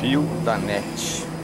Fio da net.